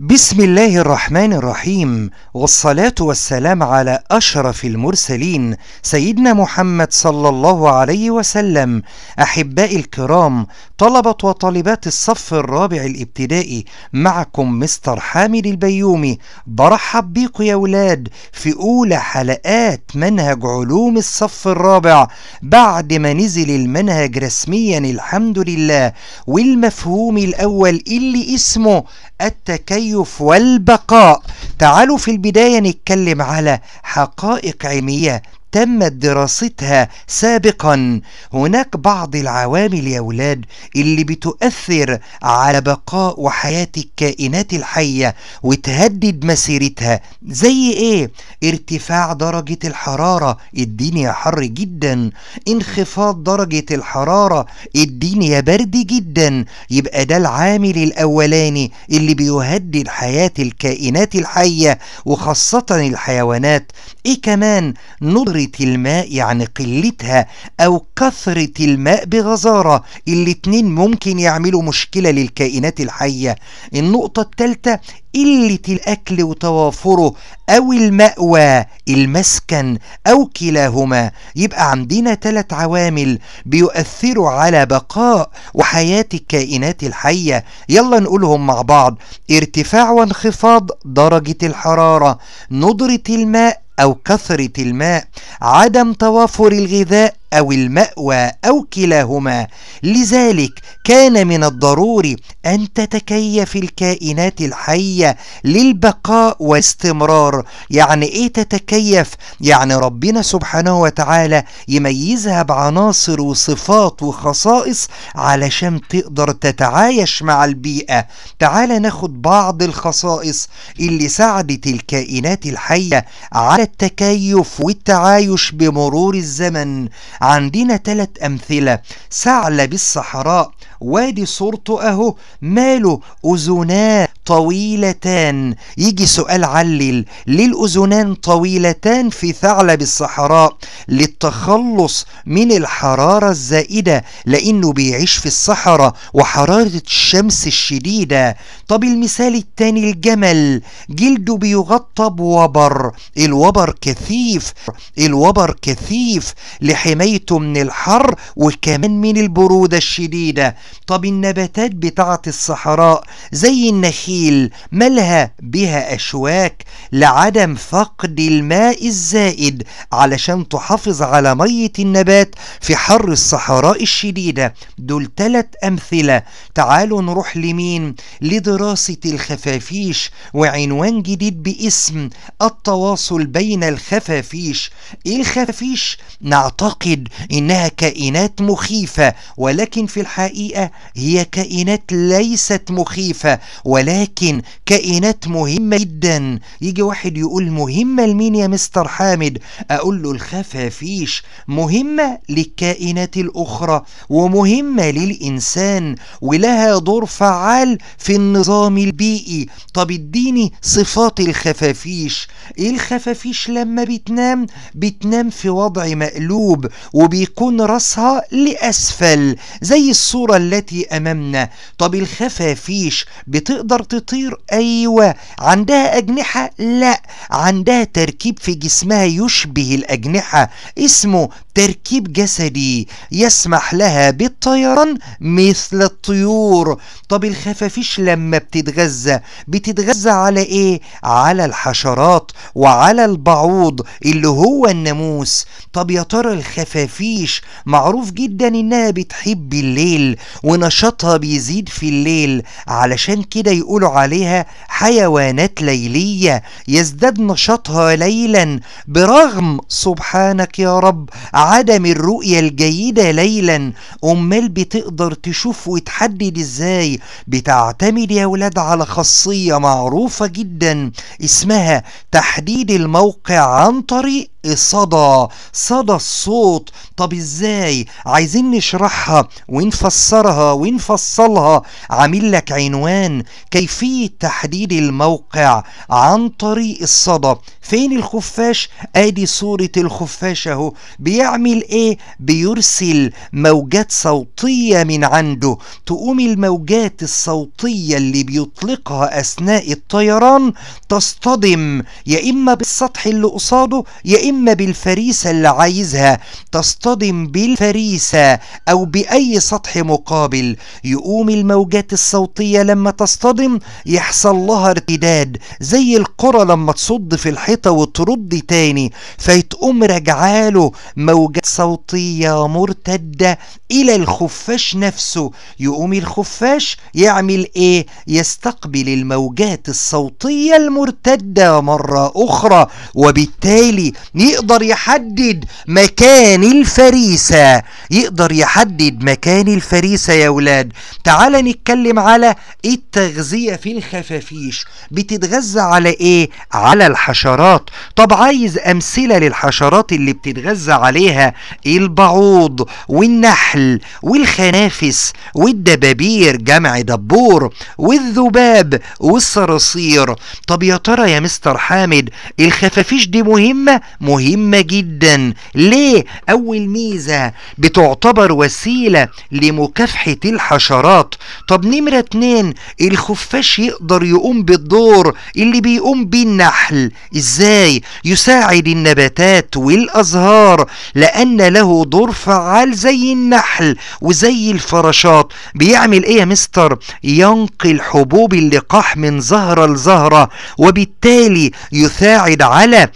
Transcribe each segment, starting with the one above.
بسم الله الرحمن الرحيم والصلاة والسلام على أشرف المرسلين سيدنا محمد صلى الله عليه وسلم. أحبائي الكرام طلبة وطالبات الصف الرابع الابتدائي معكم مستر حامد البيومي. برحب بيكم يا ولاد في أولى حلقات منهج علوم الصف الرابع. بعد ما نزل المنهج رسميا الحمد لله والمفهوم الأول اللي اسمه التكيف والبقاء. تعالوا في البداية نتكلم على حقائق علمية. تمت دراستها سابقا. هناك بعض العوامل يا أولاد اللي بتؤثر على بقاء وحياة الكائنات الحية وتهدد مسيرتها. زي إيه؟ ارتفاع درجة الحرارة. الدنيا حر جدا. انخفاض درجة الحرارة. الدنيا برد جدا. يبقى ده العامل الأولاني اللي بيهدد حياة الكائنات الحية وخاصة الحيوانات. إيه كمان؟ ندرة الماء يعني قلتها أو كثرة الماء بغزارة. الاتنين ممكن يعملوا مشكلة للكائنات الحية. النقطة الثالثة قلة الأكل وتوافره أو المأوى المسكن أو كلاهما. يبقى عندنا ثلاث عوامل بيؤثروا على بقاء وحياة الكائنات الحية. يلا نقولهم مع بعض. ارتفاع وانخفاض درجة الحرارة ندرة الماء أو كثرة الماء عدم توافر الغذاء أو المأوى أو كلاهما. لذلك كان من الضروري أن تتكيف الكائنات الحية للبقاء واستمرار. يعني إيه تتكيف؟ يعني ربنا سبحانه وتعالى يميزها بعناصر وصفات وخصائص علشان تقدر تتعايش مع البيئة. تعال ناخد بعض الخصائص اللي ساعدت الكائنات الحية على التكيف والتعايش بمرور الزمن. عندنا ثلاث أمثلة. ثعلب الصحراء وادي صورته أهو. ماله؟ أذنان طويلتان. يجي سؤال علل. ليه الأذنان طويلتان في ثعلب الصحراء للتخلص من الحرارة الزائدة لأنه بيعيش في الصحراء وحرارة الشمس الشديدة. طب المثال التاني الجمل. جلده بيغطى بوبر الوبر كثيف. الوبر كثيف لحمايته من الحر وكمان من البرودة الشديدة. طب النباتات بتاعة الصحراء زي النخيل مالها بها أشواك لعدم فقد الماء الزائد علشان تحافظ على مية النبات في حر الصحراء الشديدة. دول ثلاث أمثلة. تعالوا نروح لمين؟ لدراسة الخفافيش وعنوان جديد باسم التواصل بين الخفافيش. الخفافيش؟ نعتقد إنها كائنات مخيفة ولكن في الحقيقة هي كائنات ليست مخيفة ولكن كائنات مهمة جدا. يجي واحد يقول مهمة لمين يا مستر حامد؟ أقول له الخفافيش مهمة للكائنات الأخرى ومهمة للإنسان ولها دور فعال في النظام البيئي. طب اديني صفات الخفافيش الخفافيش لما بتنام بتنام في وضع مقلوب وبيكون راسها لأسفل زي الصورة التي أمامنا. طب الخفافيش بتقدر تطير؟ أيوة. عندها أجنحة؟ لا. عندها تركيب في جسمها يشبه الأجنحة. اسمه تركيب جسدي. يسمح لها بالطيران مثل الطيور. طب الخفافيش لما بتتغذى بتتغذى على إيه؟ على الحشرات وعلى البعوض اللي هو الناموس. طب يا ترى الخفافيش معروف جدا إنها بتحب الليل ونشاطها بيزيد في الليل؟ علشان كده يقولوا عليها حيوانات ليلية يزداد نشاطها ليلا برغم سبحانك يا رب عدم الرؤية الجيدة ليلا. أمال بتقدر تشوف وتحدد إزاي؟ بتعتمد يا ولاد على خاصية معروفة جدا اسمها تحديد الموقع عن طريق صدى صدى الصوت. طب إزاي؟ عايزين نشرحها ونفسرها ونفصلها. عامل لك عنوان كيفية تحديد الموقع عن طريق الصدى. فين الخفاش؟ أدي صورة الخفاش أهو. بيعمل إيه؟ بيرسل موجات صوتية من عنده. تقوم الموجات الصوتية اللي بيطلقها أثناء الطيران تصطدم. يا إما بالسطح اللي قصاده يا إما بالفريسة اللي عايزها تصطدم بالفريسة أو بأي سطح مقابل. يقوم الموجات الصوتية لما تصطدم يحصل لها ارتداد زي القرى لما تصد في الحيطة وترد تاني. فيتقوم رجعاله موجات صوتية مرتدة إلى الخفاش نفسه. يقوم الخفاش يعمل إيه؟ يستقبل الموجات الصوتية المرتدة مرة أخرى. وبالتالي يقدر يحدد مكان الفريسة. يقدر يحدد مكان الفريسة يا ولاد. تعال نتكلم على التغذية في الخفافيش. بتتغذى على إيه؟ على الحشرات. طب عايز أمثلة للحشرات اللي بتتغذى عليها؟ البعوض والنحل والخنافس والدبابير جمع دبور والذباب والصراصير. طب يا ترى يا مستر حامد الخفافيش دي مهمة؟ مهمة جدا. ليه أول ميزة بتعتبر وسيلة لمكافحة الحشرات؟ طب نمرة اتنين الخفاش يقدر يقوم بالدور اللي بيقوم بيه النحل. إزاي؟ يساعد النباتات والأزهار لأن له دور فعال زي النحل وزي الفراشات. بيعمل إيه يا مستر؟ ينقل حبوب اللقاح من زهرة لزهرة وبالتالي يساعد على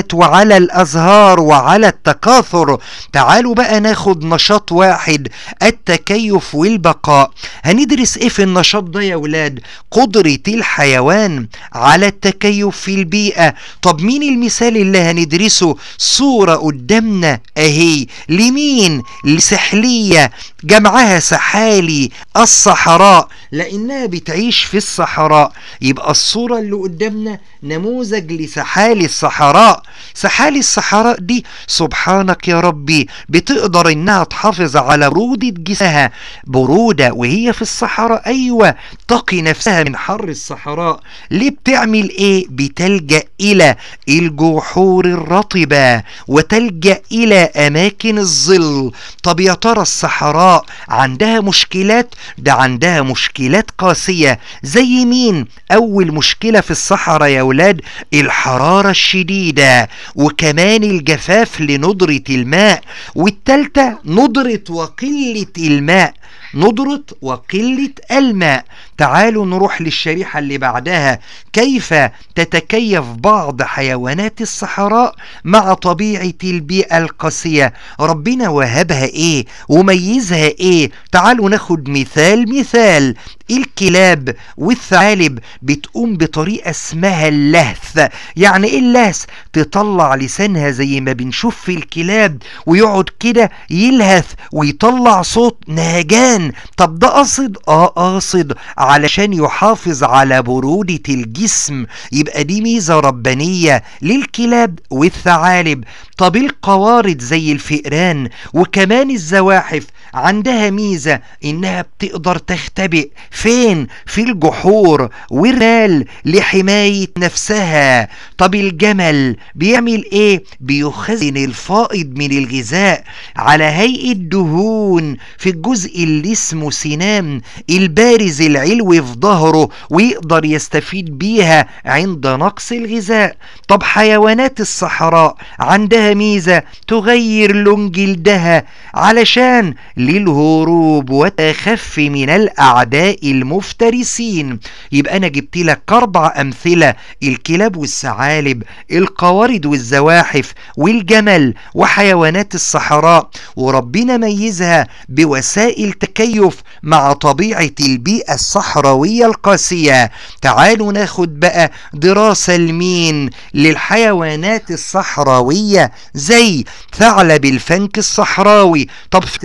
الانبات وعلى الأزهار وعلى التكاثر. تعالوا بقى ناخد نشاط واحد التكيف والبقاء. هندرس إيه في النشاط ده يا ولاد؟ قدرة الحيوان على التكيف في البيئة. طب مين المثال اللي هندرسه؟ صورة قدامنا أهي. لمين؟ لسحلية. جمعها سحالي. الصحراء. لأنها بتعيش في الصحراء. يبقى الصورة اللي قدامنا نموذج لسحالي الصحراء. سحالي الصحراء دي سبحانك يا ربي بتقدر إنها تحافظ على برودة جسمها. برودة وهي في الصحراء أيوه تقي نفسها من حر الصحراء. ليه بتعمل إيه؟ بتلجأ إلى الجحور الرطبة وتلجأ إلى أماكن الظل. طب يا ترى الصحراء عندها مشكلات؟ ده عندها مشكلات قاسية زي مين؟ أول مشكلة في الصحراء يا ولاد الحرارة الشديدة وكمان الجفاف لندرة الماء والتالتة ندرة وقلة الماء. ندرة وقلة الماء. تعالوا نروح للشريحة اللي بعدها. كيف تتكيف بعض حيوانات الصحراء مع طبيعة البيئة القاسية؟ ربنا وهبها إيه؟ وميزها إيه؟ تعالوا ناخد مثال مثال. الكلاب والثعالب بتقوم بطريقة اسمها اللهث. يعني إيه اللهث؟ تطلع لسانها زي ما بنشوف في الكلاب ويقعد كده يلهث ويطلع صوت نهجان. طب ده قصد آه قاصد. علشان يحافظ على برودة الجسم. يبقى دي ميزة ربانية للكلاب والثعالب. طب القوارض زي الفئران وكمان الزواحف عندها ميزة إنها بتقدر تختبئ فين؟ في الجحور والرال لحماية نفسها. طب الجمل بيعمل إيه؟ بيخزن الفائض من الغذاء على هيئة دهون في الجزء اللي اسمه سنام البارز العلوي في ظهره ويقدر يستفيد بيها عند نقص الغذاء. طب حيوانات الصحراء عندها ميزة تغير لون جلدها علشان للهروب والتخفي من الأعداء المفترسين. يبقى أنا جبت لك أربع أمثلة الكلاب والثعالب القوارض والزواحف والجمل وحيوانات الصحراء. وربنا ميزها بوسائل تكيف مع طبيعة البيئة الصحراوية القاسية. تعالوا ناخد بقى دراسة لمين للحيوانات الصحراوية زي ثعلب الفنك الصحراوي طب في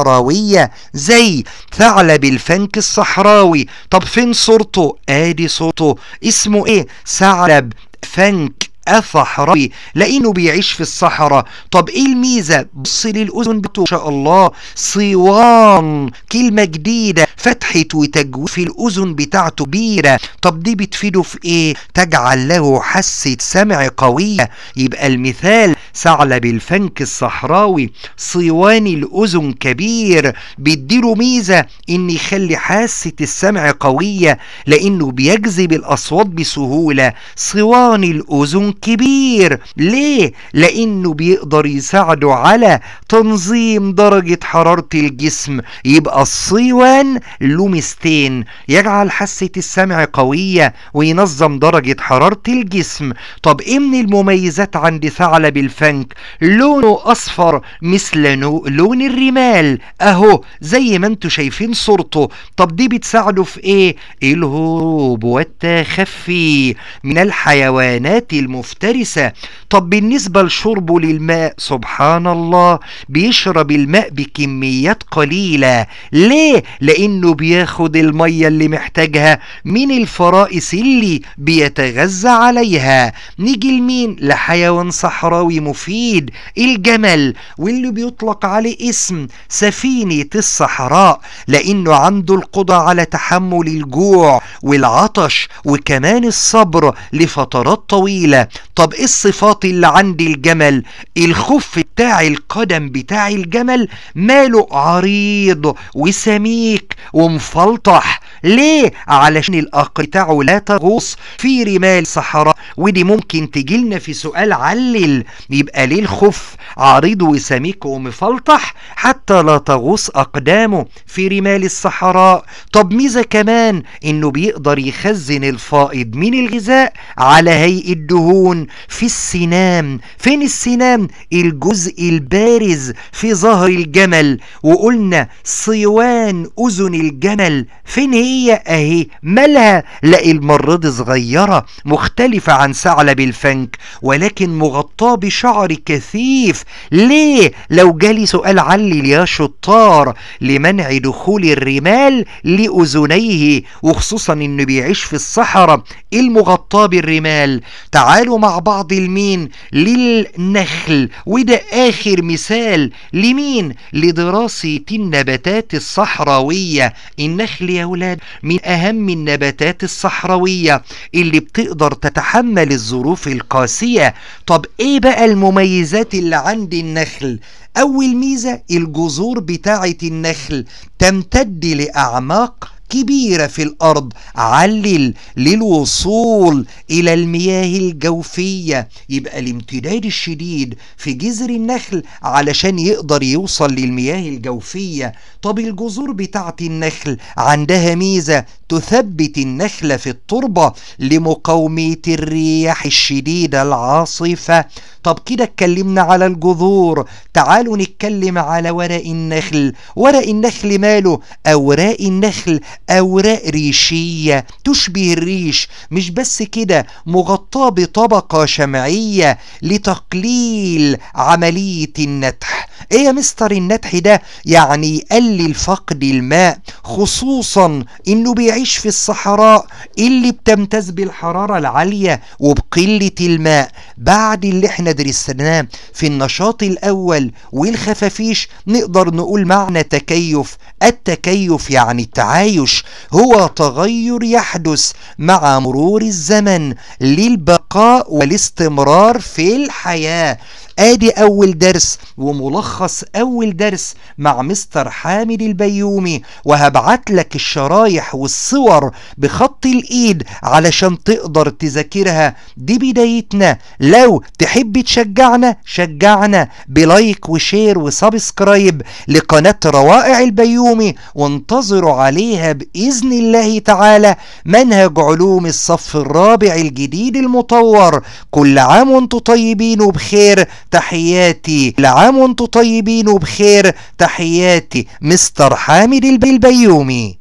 الصحراوية زي ثعلب الفنك الصحراوي. طب فين صورته؟ آدي صورته. اسمه إيه؟ ثعلب فنك الصحراوي. لأنه بيعيش في الصحراء. طب إيه الميزة؟ بص للأذن بتاعته ما شاء الله صوان كلمة جديدة. فتحة وتجويف في الأذن بتاعته كبيرة. طب دي بتفيده في إيه؟ تجعل له حاسة سمع قوية. يبقى المثال ثعلب الفنك الصحراوي صوان الأذن كبير. بيديله ميزة إن يخلي حاسة السمع قوية لأنه بيجذب الأصوات بسهولة. صوان الأذن كبير. ليه؟ لأنه بيقدر يساعده على تنظيم درجة حرارة الجسم. يبقى الصيوان له ميزتين يجعل حاسة السمع قوية وينظم درجة حرارة الجسم. طب إيه من المميزات عند ثعلب الفنك؟ لونه أصفر مثل لون الرمال. أهو زي ما أنتوا شايفين صورته. طب دي بتساعده في إيه؟ الهروب والتخفي من الحيوانات المفترسة. طب بالنسبة لشربه للماء سبحان الله بيشرب الماء بكميات قليلة. ليه؟ لأنه بياخد المية اللي محتاجها من الفرائس اللي بيتغذى عليها. نيجي لمين؟ لحيوان صحراوي مفيد الجمل واللي بيطلق عليه اسم سفينة الصحراء لأنه عنده القدرة على تحمل الجوع والعطش وكمان الصبر لفترات طويلة. طب إيه الصفات اللي عند الجمل؟ الخف بتاع القدم بتاع الجمل ماله عريض وسميك ومفلطح. ليه؟ علشان الأقر بتاعه لا تغوص في رمال الصحراء. ودي ممكن تجيلنا في سؤال علل. ليه الخف عريض وسميك ومفلطح حتى لا تغوص أقدامه في رمال الصحراء. طب ميزة كمان إنه بيقدر يخزن الفائض من الغذاء على هيئة دهون في السنام. فين السنام؟ الجزء البارز في ظهر الجمل. وقلنا صيوان أذن الجمل. فين هي؟ أهي مالها؟ لا المرة دي صغيرة مختلفة عن ثعلب الفنك ولكن مغطاة بشعر كثيف. ليه؟ لو جالي سؤال علل يا شطار لمنع دخول الرمال لأذنيه وخصوصا إنه بيعيش في الصحراء. المغطاة بالرمال؟ تعالوا مع بعض المين للنخل. وده آخر مثال. لمين؟ لدراسة النباتات الصحراوية. النخل يا ولاد من أهم النباتات الصحراوية اللي بتقدر تتحمل الظروف القاسية. طب إيه بقى المميزات اللي عند النخل. أول ميزة الجذور بتاعة النخل تمتد لأعماق كبيرة في الأرض علل للوصول إلى المياه الجوفية. يبقى الامتداد الشديد في جذر النخل علشان يقدر يوصل للمياه الجوفية. طب الجذور بتاعت النخل عندها ميزة تثبت النخل في التربة لمقاومة الرياح الشديدة العاصفة. طب كده اتكلمنا على الجذور. تعالوا نتكلم على ورق النخل. ورق النخل ماله؟ أوراق النخل أوراق ريشية تشبه الريش مش بس كده مغطاة بطبقة شمعية لتقليل عملية النتح. إيه يا مستر النتح ده؟ يعني يقلل فقد الماء خصوصا إنه بيعيش في الصحراء اللي بتمتاز بالحرارة العالية وبقلة الماء. بعد اللي إحنا درسناه في النشاط الأول والخفافيش نقدر نقول معنى تكيف. التكيف يعني التعايش. هو تغير يحدث مع مرور الزمن للبقاء والاستمرار في الحياة. آدي أول درس وملخص أول درس مع مستر حامد البيومي وهبعت لك الشرايح والصور بخط الإيد علشان تقدر تذاكرها. دي بدايتنا. لو تحب تشجعنا شجعنا ب like و share و subscribe لقناة روائع البيومي وانتظروا عليها بإذن الله تعالى. منهج علوم الصف الرابع الجديد المطور كل عام وأنتم طيبين وبخير تحياتي لعام وأنتم طيبين وبخير تحياتي مستر حامد البيومي